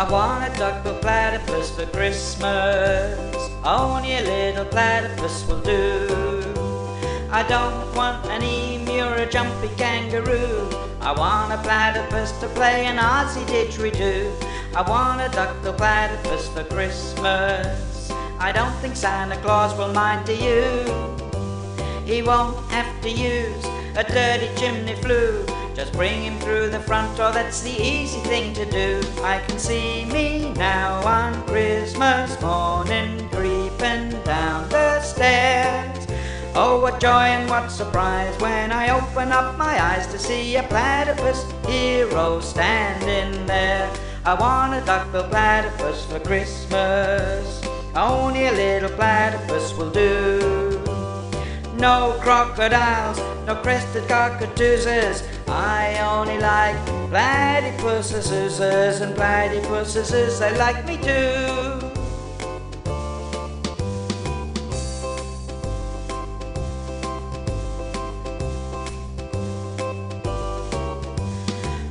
I want a duckbill platypus for Christmas. Only a little platypus will do. I don't want an emu or a jumpy kangaroo. I want a platypus to play an Aussie didgeridoo. I want a duckbill platypus for Christmas. I don't think Santa Claus will mind to you. He won't have to use a dirty chimney flue. Just bring him through the front door, that's the easy thing to do. I can see me now on Christmas morning creeping down the stairs. Oh, what joy and what surprise when I open up my eyes to see a platypus hero standing there. I want a duckbill platypus for Christmas. Only a little platypus will do. No crocodiles, no crested cockatooses. I only like platypuses and platypuses. They like me too.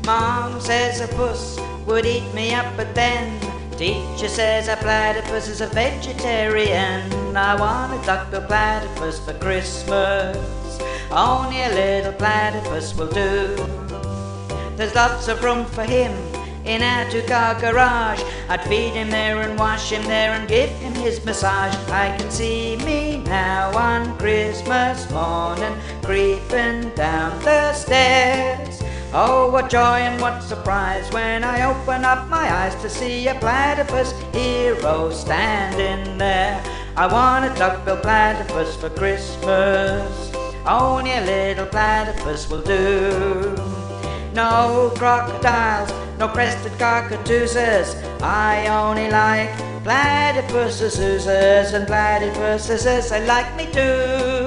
Mom says a puss would eat me up, but then teacher says a platypus is a vegetarian. I want a duckbill platypus for Christmas. Only a little platypus will do. There's lots of room for him in our two-car garage. I'd feed him there and wash him there and give him his massage. I can see me now on Christmas morning creeping down the stairs. Oh, what joy and what surprise when I open up my eyes to see a platypus hero standing there. I want a duckbill platypus for Christmas. Only a little platypus will do. No crocodiles, no crested cockatooses. I only like platypuses and platypuses. They like me too.